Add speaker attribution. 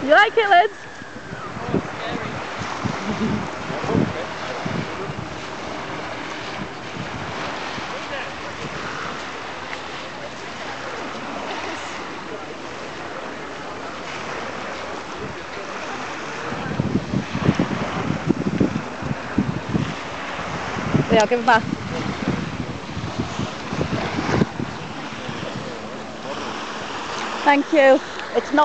Speaker 1: You like it, Yeah, give it back. Thank you. It's not